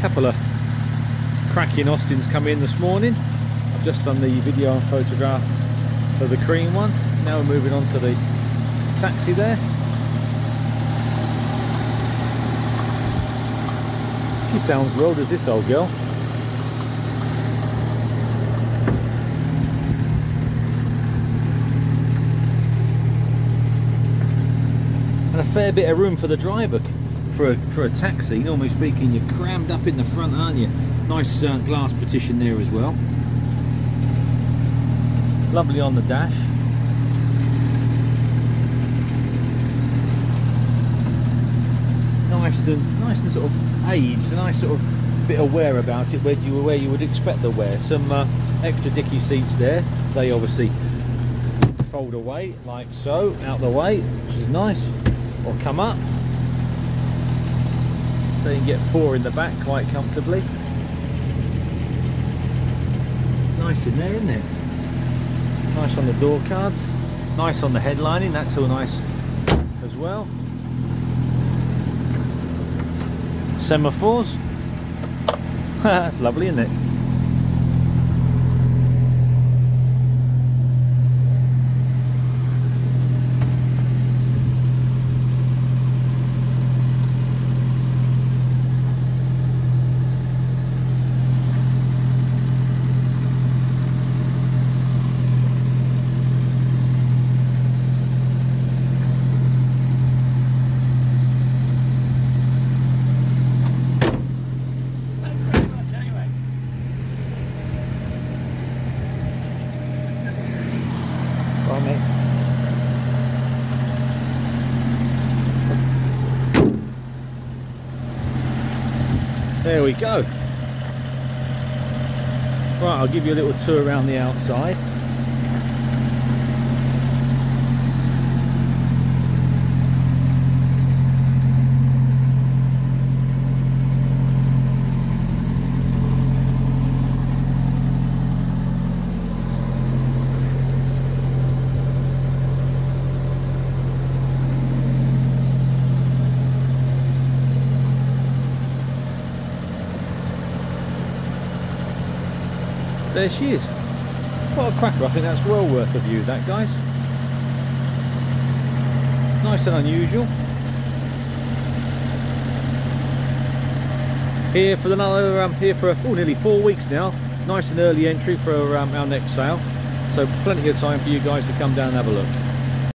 couple of cracking Austins come in this morning. I've just done the video and photograph for the cream one. Now we're moving on to the taxi there. She sounds well, as this old girl? And a fair bit of room for the driver for a, for a taxi. Normally speaking, you're crammed up in the front, aren't you? Nice uh, glass partition there as well. Lovely on the dash. Nice and nice and sort of aged, a nice sort of bit of wear about it where you where you would expect the wear. Some uh, extra dicky seats there. They obviously fold away like so, out the way, which is nice. Or come up. So you can get four in the back quite comfortably. Nice in there, isn't it? Nice on the door cards. Nice on the headlining, that's all nice as well. Semaphores. that's lovely, isn't it? Right, mate. There we go. Right, I'll give you a little tour around the outside. There she is. What a cracker, I think that's well worth a view that guys. Nice and unusual. Here for another, um, here for oh, nearly four weeks now. Nice and early entry for um, our next sale. So plenty of time for you guys to come down and have a look.